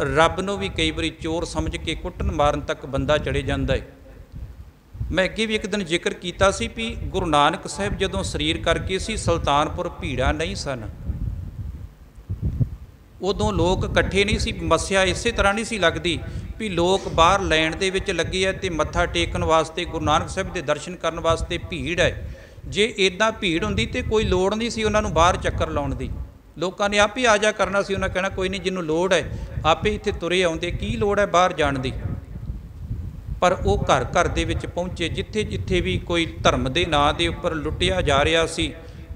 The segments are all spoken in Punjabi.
ਰੱਬ ਨੂੰ ਵੀ ਕਈ ਵਾਰੀ ਚੋਰ ਸਮਝ ਕੇ ਕੁੱਟਣ ਮਾਰਨ ਤੱਕ ਬੰਦਾ ਚੜੇ ਜਾਂਦਾ ਹੈ ਮੈਂ ਅੱਗੇ ਵੀ ਇੱਕ ਦਿਨ ਜ਼ਿਕਰ ਕੀਤਾ ਸੀ ਵੀ ਗੁਰੂ ਨਾਨਕ ਸਾਹਿਬ ਜਦੋਂ ਸਰੀਰ ਕਰਕੇ ਸੀ, ਸੁਲਤਾਨਪੁਰ ਭੀੜਾ ਨਹੀਂ ਸਨ। ਉਦੋਂ ਲੋਕ ਇਕੱਠੇ ਨਹੀਂ ਸੀ, ਮੱਸਿਆ ਇਸੇ ਤਰ੍ਹਾਂ ਨਹੀਂ ਸੀ ਲੱਗਦੀ ਵੀ ਲੋਕ ਬਾਹਰ ਲੈਣ ਦੇ ਵਿੱਚ ਲੱਗੇ ਐ ਤੇ ਮੱਥਾ ਟੇਕਣ ਵਾਸਤੇ, ਗੁਰੂ ਨਾਨਕ ਸਾਹਿਬ ਦੇ ਦਰਸ਼ਨ ਕਰਨ ਵਾਸਤੇ ਭੀੜ ਹੈ। ਜੇ ਇਦਾਂ ਭੀੜ ਹੁੰਦੀ ਤੇ ਕੋਈ ਲੋੜ ਨਹੀਂ ਸੀ ਉਹਨਾਂ ਨੂੰ ਬਾਹਰ ਚੱਕਰ ਲਾਉਣ ਦੀ। ਲੋਕਾਂ ਨੇ ਆਪੇ ਆ ਜਾ ਕਰਨਾ ਸੀ, ਉਹਨਾਂ ਕਹਿਣਾ, ਕੋਈ ਨਹੀਂ, ਜਿਹਨੂੰ ਲੋੜ ਹੈ, ਆਪੇ ਇੱਥੇ ਤੁਰੇ ਆਉਂਦੇ, ਕੀ ਲੋੜ ਹੈ ਬਾਹਰ ਜਾਣ ਦੀ? ਪਰ ਉਹ ਘਰ ਘਰ ਦੇ ਵਿੱਚ ਪਹੁੰਚੇ, ਜਿੱਥੇ ਜਿੱਥੇ ਵੀ ਕੋਈ ਧਰਮ ਦੇ ਨਾਂ ਦੇ ਉੱਪਰ ਲੁੱਟਿਆ ਜਾ ਰਿਹਾ ਸੀ,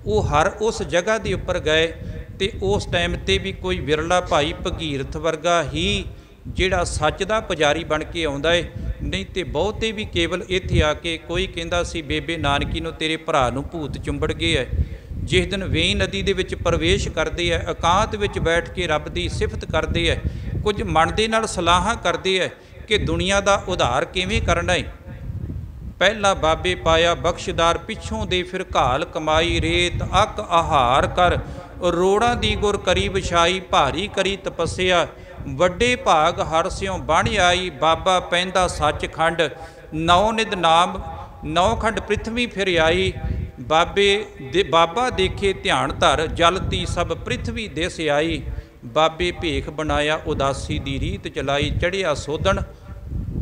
ਉਹ ਹਰ ਉਸ ਜਗ੍ਹਾ ਦੇ ਉੱਪਰ ਗਏ ਤੇ ਉਸ ਟਾਈਮ ਤੇ ਵੀ ਕੋਈ ਵਿਰਲਾ ਭਾਈ ਭਗੀਰਥ ਵਰਗਾ ਹੀ ਜਿਹੜਾ ਸੱਚ ਦਾ ਪੁਜਾਰੀ ਬਣ ਕੇ ਆਉਂਦਾ ਏ। ਨਹੀਂ ਤੇ ਬਹੁਤੇ ਵੀ ਕੇਵਲ ਇੱਥੇ ਆ ਕੇ ਕੋਈ ਕਹਿੰਦਾ ਸੀ, ਬੇਬੇ ਨਾਨਕੀ ਨੂੰ ਤੇਰੇ ਭਰਾ ਨੂੰ ਭੂਤ ਚੁੰਬੜ ਗਏ ਐ ਜਿਸ ਦਿਨ ਵੇਈ ਨਦੀ ਦੇ ਵਿੱਚ ਪ੍ਰਵੇਸ਼ ਕਰਦੇ ਐ, ਇਕਾਂਤ ਵਿੱਚ ਬੈਠ ਕੇ ਰੱਬ ਦੀ ਸਿਫਤ ਕਰਦੇ ਐ, ਕੁਝ ਮਨ ਦੇ ਨਾਲ ਸਲਾਹਾਂ ਕਰਦੇ ਐ ਕਿ ਦੁਨੀਆ ਦਾ ਉਧਾਰ ਕਿਵੇਂ ਕਰਨਾ ਏ ਪਹਿਲਾ ਬਾਬੇ ਪਾਇਆ ਬਖਸ਼ਦਾਰ, ਪਿੱਛੋਂ ਦੇ ਫਿਰ ਘਾਲ ਕਮਾਈ, ਰੇਤ, ਅਕ ਆਹਾਰ ਕਰ, ਰੋੜਾਂ ਦੀ ਗੁਰ ਕਰੀ ਵਿਛਾਈ, ਭਾਰੀ ਕਰੀ ਤਪੱਸਿਆ, ਵੱਡੇ ਭਾਗ ਹਰ ਸਿਉ ਬਣ ਆਈ, ਬਾਬਾ ਪੈਂਦਾ ਸੱਚਖੰਡ, ਨੌ ਨਿਦ ਨਾਮ, ਨੌ ਖੰਡ ਪ੍ਰਿਥਵੀ ਫਿਰ ਆਈ ਬਾਬੇ ਦੇ ਬਾਬਾ ਦੇਖੇ ਧਿਆਨ ਧਰ ਜਲਤੀ ਸਭ ਪ੍ਰਿਥਵੀ ਦਿਸ ਆਈ। ਬਾਬੇ ਭੇਖ ਬਣਾਇਆ, ਉਦਾਸੀ ਦੀ ਰੀਤ ਚਲਾਈ ਚੜਿਆ ਸੋਧਣ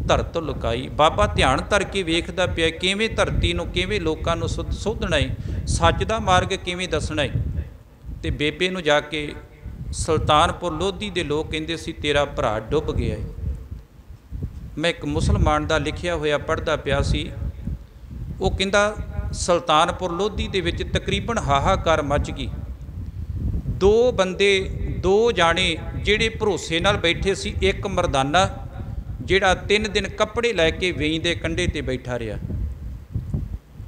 ਧਰਤ ਲੁਕਾਈ। ਬਾਬਾ ਧਿਆਨ ਧਰ ਕੇ ਵੇਖਦਾ ਪਿਆ, ਕਿਵੇਂ ਧਰਤੀ ਨੂੰ, ਕਿਵੇਂ ਲੋਕਾਂ ਨੂੰ ਸੁਧ, ਸੋਧਣਾ ਏ ਸੱਚ ਦਾ ਮਾਰਗ ਕਿਵੇਂ ਦੱਸਣਾ ਏ ਤੇ ਬੇਬੇ ਨੂੰ ਜਾ ਕੇ ਸੁਲਤਾਨਪੁਰ ਲੋਧੀ ਦੇ ਲੋਕ ਕਹਿੰਦੇ ਸੀ, ਤੇਰਾ ਭਰਾ ਡੁੱਬ ਗਿਆ ਏ। ਮੈਂ ਇੱਕ ਮੁਸਲਮਾਨ ਦਾ ਲਿਖਿਆ ਹੋਇਆ ਪੜ੍ਹਦਾ ਪਿਆ ਸੀ। ਉਹ ਕਹਿੰਦਾ ਸੁਲਤਾਨਪੁਰ ਲੋਧੀ ਦੇ ਵਿੱਚ ਤਕਰੀਬਨ ਹਾਹਾਕਾਰ ਮੱਚ ਗਈ। ਦੋ ਬੰਦੇ, ਦੋ ਜਾਣੇ ਜਿਹੜੇ ਭਰੋਸੇ ਨਾਲ ਬੈਠੇ ਸੀ, ਇੱਕ ਮਰਦਾਨਾ, ਜਿਹੜਾ ਤਿੰਨ ਦਿਨ ਕੱਪੜੇ ਲੈ ਕੇ ਵੇਈ ਦੇ ਕੰਢੇ ਤੇ ਬੈਠਾ ਰਿਹਾ।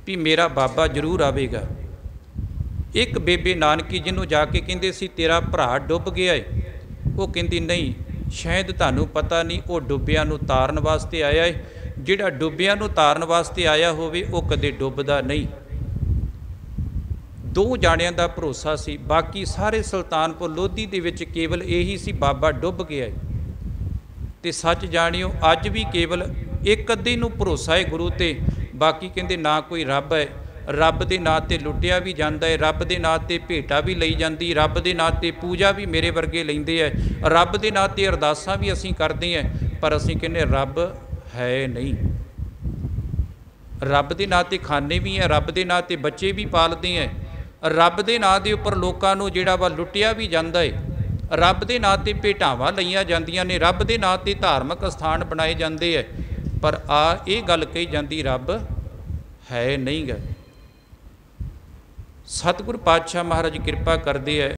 ਵੀ ਮੇਰਾ ਬਾਬਾ ਜ਼ਰੂਰ ਆਵੇਗਾ। ਇੱਕ ਬੇਬੇ ਨਾਨਕੀ ਜਿਹਨੂੰ ਜਾ ਕੇ ਕਹਿੰਦੇ ਸੀ, ਤੇਰਾ ਭਰਾ ਡੁੱਬ ਗਿਆ ਏ। ਉਹ ਕਹਿੰਦੀ, ਨਹੀਂ, ਸ਼ਾਇਦ ਤੁਹਾਨੂੰ ਪਤਾ ਨਹੀਂ, ਉਹ ਡੁੱਬਿਆਂ ਨੂੰ ਤਾਰਨ ਵਾਸਤੇ ਆਇਆ ਏ। ਜਿਹੜਾ ਡੁੱਬਿਆਂ ਨੂੰ ਤਾਰਨ ਵਾਸਤੇ ਆਇਆ ਹੋਵੇ, ਉਹ ਕਦੇ ਡੁੱਬਦਾ ਨਹੀਂ। ਦੋ ਜਾਣਿਆਂ ਦਾ ਭਰੋਸਾ ਸੀ, ਬਾਕੀ ਸਾਰੇ ਸੁਲਤਾਨਪੁਰ ਲੋਧੀ ਦੇ ਵਿੱਚ ਕੇਵਲ ਇਹੀ ਸੀ, ਬਾਬਾ ਡੁੱਬ ਗਿਆ ਏ। ਤੇ ਸੱਚ ਜਾਣਿਓ, ਅੱਜ ਵੀ ਕੇਵਲ ਇੱਕ ਅੱਧੇ ਨੂੰ ਭਰੋਸਾ ਹੈ ਗੁਰੂ ਤੇ, ਬਾਕੀ ਕਹਿੰਦੇ ਨਾ ਕੋਈ ਰੱਬ ਹੈ ਰੱਬ ਦੇ ਨਾਂ ਤੇ ਲੁੱਟਿਆ ਵੀ ਜਾਂਦਾ ਹੈ ਰੱਬ ਦੇ ਨਾਂ ਤੇ ਭੇਟਾ ਵੀ ਲਈ ਜਾਂਦੀ ਰੱਬ ਦੇ ਨਾਂ ਤੇ ਪੂਜਾ ਵੀ ਮੇਰੇ ਵਰਗੇ ਲੈਂਦੇ ਐ ਰੱਬ ਦੇ ਨਾਂ ਤੇ ਅਰਦਾਸਾਂ ਵੀ ਅਸੀਂ ਕਰਦੇ ਐ ਪਰ ਅਸੀਂ ਕਹਿੰਦੇ ਰੱਬ ਹੈ ਨਹੀਂ। ਰੱਬ ਦੇ ਨਾਂ ਤੇ ਖਾਣੇ ਵੀ ਹੈ, ਰੱਬ ਦੇ ਨਾਂ ਤੇ ਬੱਚੇ ਵੀ ਪਾਲਦੇ ਐ ਰੱਬ ਦੇ ਨਾਂ ਦੇ ਉੱਪਰ ਲੋਕਾਂ ਨੂੰ ਜਿਹੜਾ ਵਾ ਲੁੱਟਿਆ ਵੀ ਜਾਂਦਾ ਏ ਰੱਬ ਦੇ ਨਾਂ ਤੇ ਭੇਟਾਵਾਂ ਲਈਆਂ ਜਾਂਦੀਆਂ ਨੇ, ਰੱਬ ਦੇ ਨਾਂ ਤੇ ਧਾਰਮਿਕ ਸਥਾਨ ਬਣਾਏ ਜਾਂਦੇ ਐ ਪਰ ਆ ਇਹ ਗੱਲ ਕਹੀ ਜਾਂਦੀ, ਰੱਬ ਹੈ ਨਹੀਂ ਗਾ ਸਤਿਗੁਰ ਪਾਤਸ਼ਾਹ ਮਹਾਰਾਜ ਕਿਰਪਾ ਕਰਦੇ ਐ